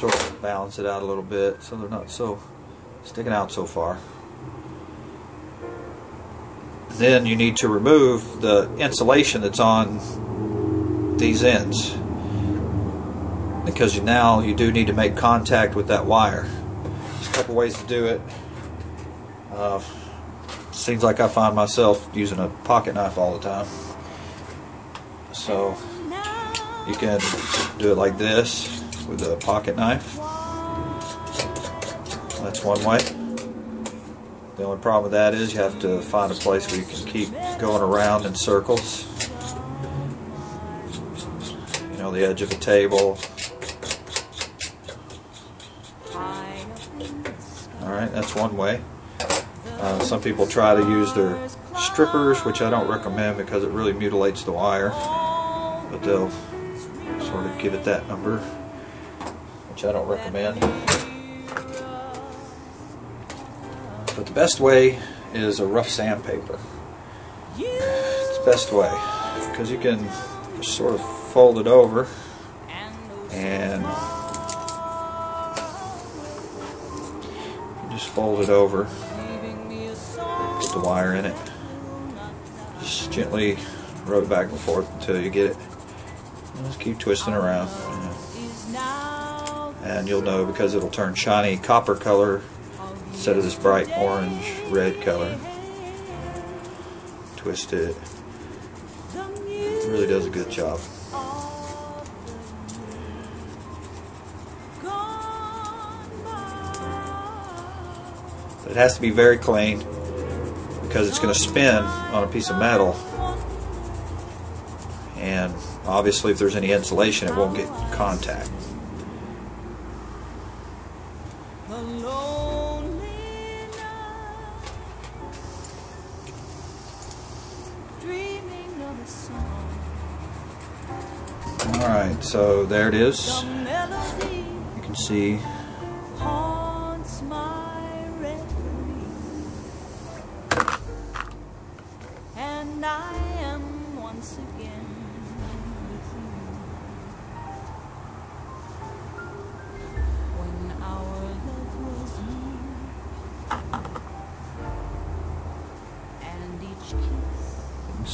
sort of balance it out a little bit so they're not so sticking out so far. Then you need to remove the insulation that's on these ends because you, now you do need to make contact with that wire. There's a couple ways to do it. Uh, seems like I find myself using a pocket knife all the time. So you can do it like this with a pocket knife. That's one way. The only problem with that is you have to find a place where you can keep going around in circles. You know, the edge of a table. Alright, that's one way. Uh, some people try to use their strippers, which I don't recommend because it really mutilates the wire. But they'll sort of give it that number, which I don't recommend. But the best way is a rough sandpaper. It's the best way because you can just sort of fold it over and just fold it over, put the wire in it, just gently rub it back and forth until you get it. Just keep twisting around. And you'll know because it'll turn shiny copper color instead of this bright orange red color. Twist it. it really does a good job. It has to be very clean because it's going to spin on a piece of metal and obviously if there's any insulation it won't get contact. Alright, so there it is. You can see and I am once again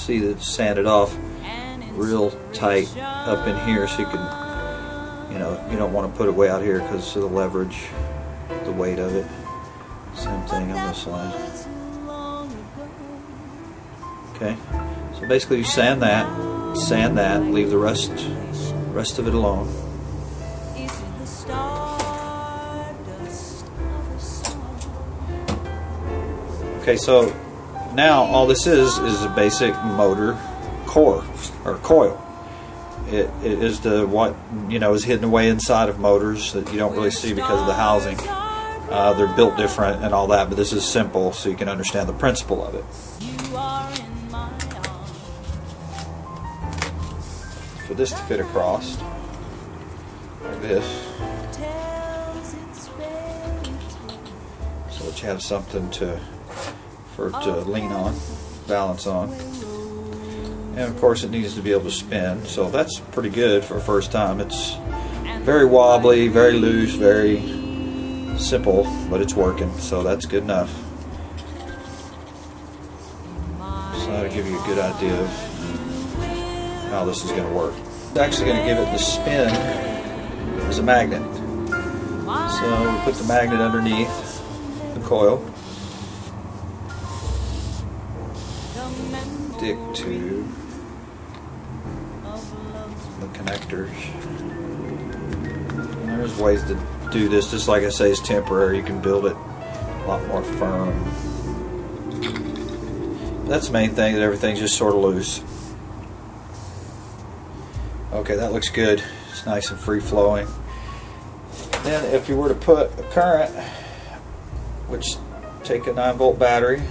see that it's sanded off real tight up in here so you can you know you don't want to put it way out here because of the leverage the weight of it. Same thing on this side okay so basically you sand that sand that leave the rest rest of it alone. Okay so now all this is is a basic motor core or coil. It, it is the what you know is hidden away inside of motors that you don't really see because of the housing. Uh, they're built different and all that but this is simple so you can understand the principle of it. For this to fit across like this. So that you have something to for it to lean on balance on. And of course it needs to be able to spin. So that's pretty good for a first time. It's very wobbly very loose very simple but it's working. So that's good enough. So that'll give you a good idea of how this is going to work. It's actually going to give it the spin as a magnet. So we put the magnet underneath the coil stick to the connectors. And there's ways to do this. Just like I say, it's temporary. You can build it a lot more firm. That's the main thing, that everything's just sort of loose. Okay, that looks good. It's nice and free flowing. Then if you were to put a current, which take a 9 volt battery,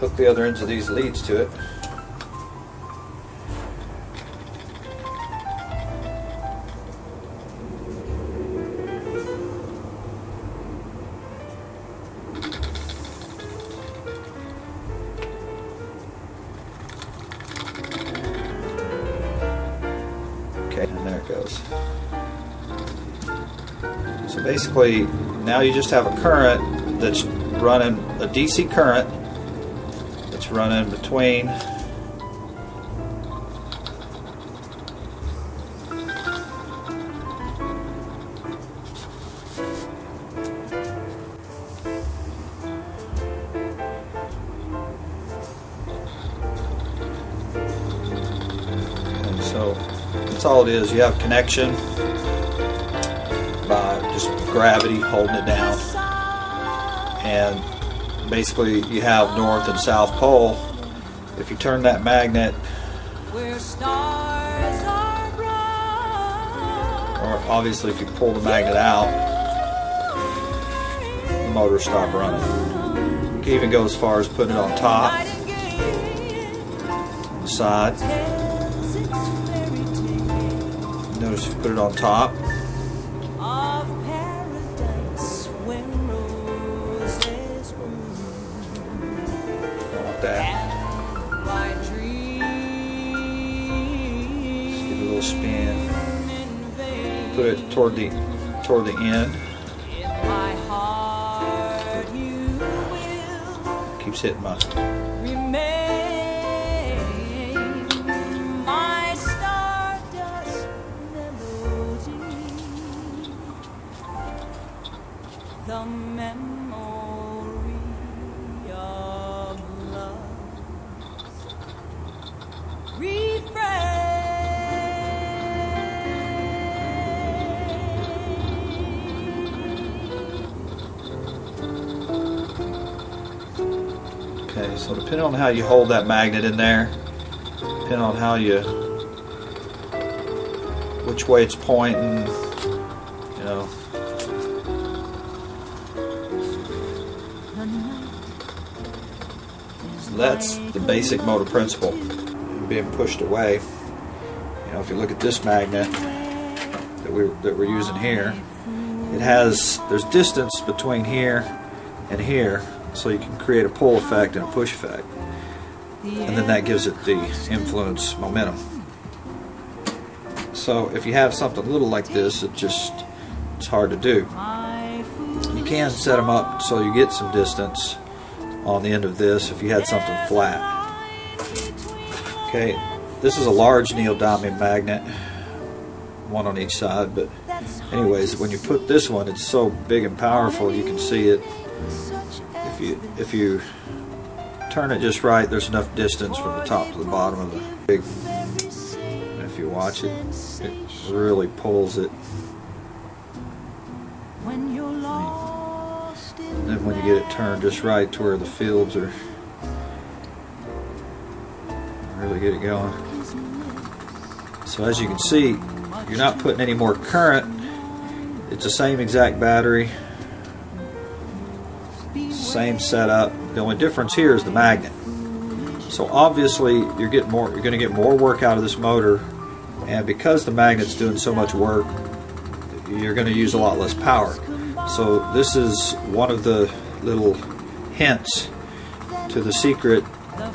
hook the other ends of these leads to it. Goes. So basically, now you just have a current that's running a DC current that's running between all it is. You have connection by just gravity holding it down, and basically you have north and south pole. If you turn that magnet, or obviously if you pull the magnet out, the motor stop running. You can even go as far as putting it on top, the side. Notice you put it on top, of paradise when roses bloom like that. and white Just give it a little spin. Put it toward the toward the end. In my heart you will Keeps hitting my the memory of refrain. Okay, so depending on how you hold that magnet in there, depending on how you, which way it's pointing, that's the basic motor principle. Being pushed away. You know, if you look at this magnet that we that we're using here, it has there's distance between here and here, so you can create a pull effect and a push effect. and then that gives it the influence momentum. So if you have something little like this, it just it's hard to do. You can set them up so you get some distance on the end of this if you had something flat. Okay, this is a large neodymium magnet, one on each side, but anyways, when you put this one, it's so big and powerful you can see it. If you if you turn it just right, there's enough distance from the top to the bottom of the big. If you watch it, it really pulls it. When you get it turned just right to where the fields are, really get it going. So as you can see, you're not putting any more current. It's the same exact battery, same setup. The only difference here is the magnet. So obviously you're getting more. You're going to get more work out of this motor, and because the magnet's doing so much work, you're going to use a lot less power. So this is one of the little hints to the secret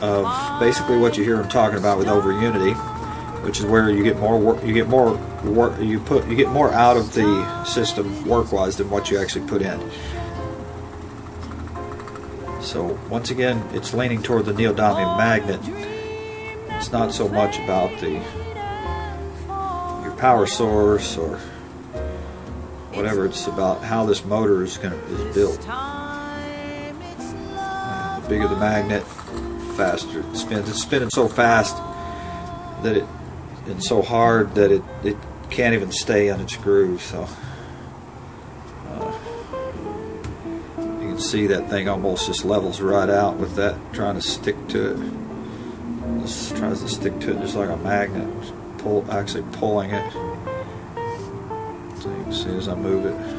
of basically what you hear them talking about with over unity, which is where you get more work. You get more work. You put you get more out of the system work-wise than what you actually put in. So once again, it's leaning toward the neodymium magnet. It's not so much about the your power source or whatever. It's about how this motor is going is built. The bigger the magnet, faster it spins. It's spinning so fast that it it's so hard that it, it can't even stay on its groove. So uh, you can see that thing almost just levels right out with that trying to stick to it. This tries to stick to it just like a magnet, pull actually pulling it. As I move it.